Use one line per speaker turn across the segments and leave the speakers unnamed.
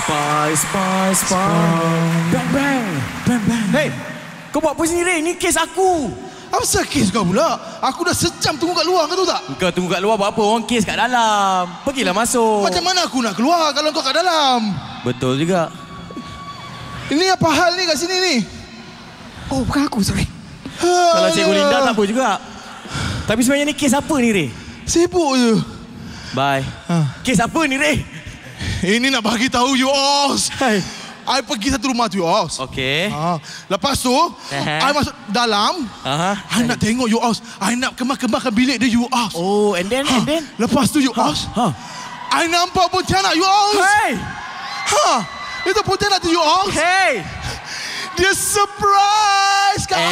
Spy, spy, spy. Bang, bang.
Bang, bang.
Hey, kau buat apa sini, Ray? Ni kes aku.
Apa pasal kes kau pula? Aku dah sejam tunggu kat luar, kau tahu tak?
Kau tunggu kat luar buat apa? Orang kes kat dalam. Pergilah masuk.
Macam mana aku nak keluar kalau kau kat dalam?
Betul juga.
Ini apa hal ni kat sini ni?
Oh, bukan aku, sorry.
Kalau Cikgu Linda tak apa juga. Tapi sebenarnya ni kes apa ni, Ray?
Sibuk je.
Bye.
Ha.
Kes apa ni, Ray?
Ini nak bagi tahu you all.
Hai.
I pergi satu rumah tu you all.
Okey.
Ha. Lepas tu, I masuk dalam.
Aha.
I nak tengok you all. I nak kemas-kemaskan bilik dia you all.
Oh, and then, and then?
Lepas tu you all.
Ha.
I nampak Pontianak you all.
Hey!
Ha. Itu Pontianak tu you all.
Hey!
Dia surprise kat I.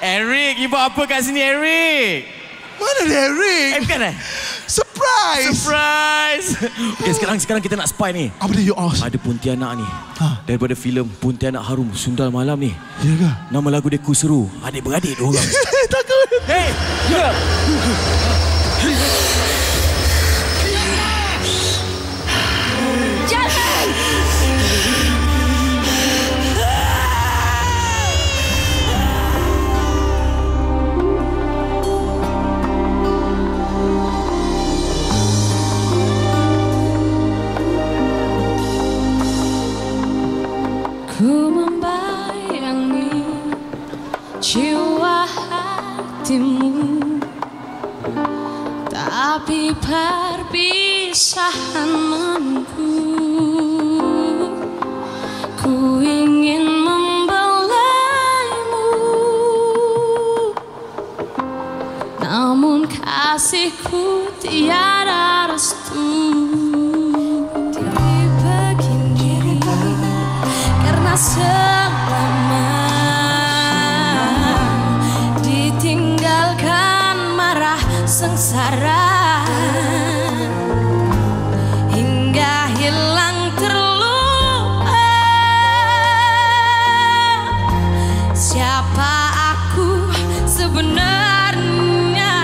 Eh, Eric, you buat apa kat sini, Eric?
Mana dia Eric?
Eh, bukan eh?
Surprise.
Surprise! Okay, sekarang sekarang kita nak spy ni.
Apa dia you all?
Ada Pontianak ni.
Ha.
Daripada filem Pontianak Harum Sundal Malam ni.
Ya ke?
Nama lagu dia Ku Seru. Adik-beradik dua orang.
Takut.
hey! Ya!
Ku hatimu. Tapi perpisahan menunggu. Ku ingin membelaimu. Namun kasihku tiada restu hingga hilang terlupa siapa aku sebenarnya?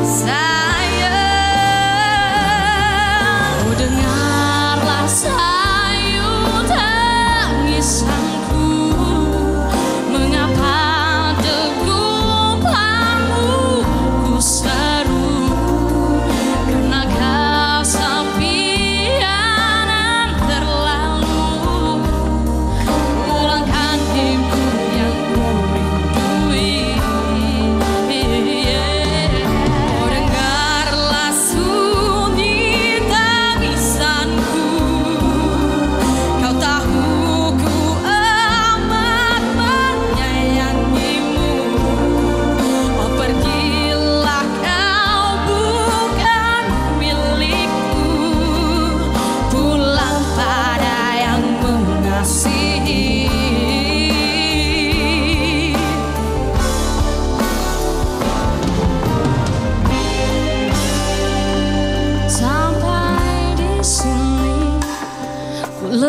Sayang oh dengarlah sayu tangisanku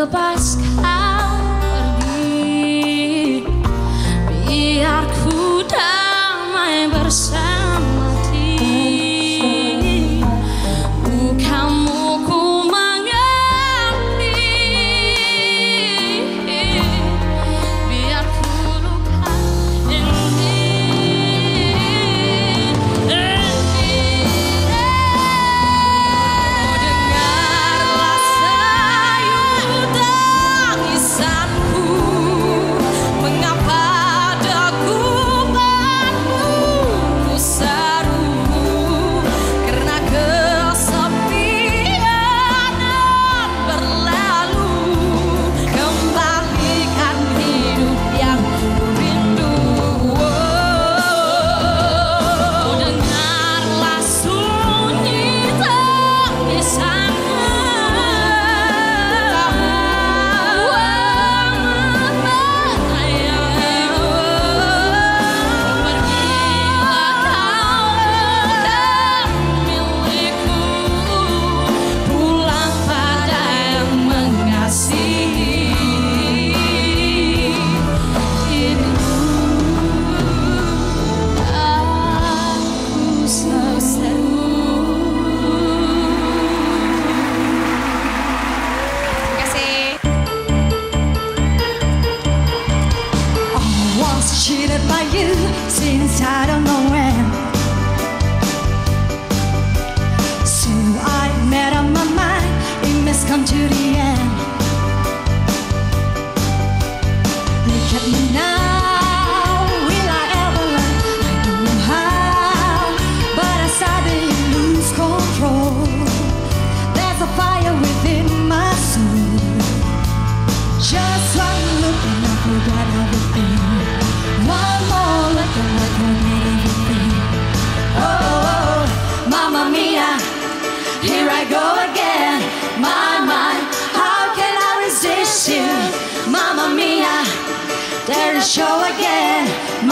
the basket. cheated by you since I don't know when. Mamma Mia, there to show again.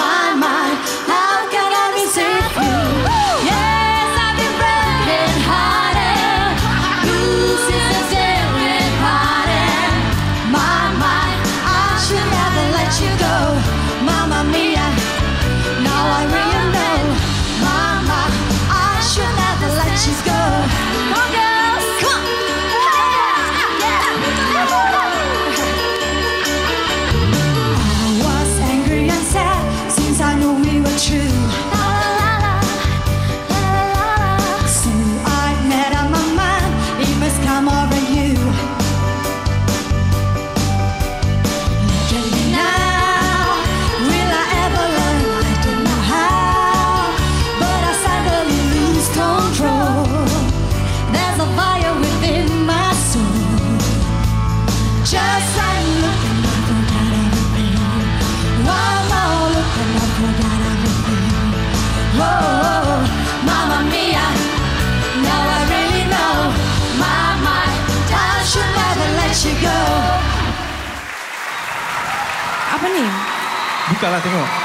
Bukalah tengok.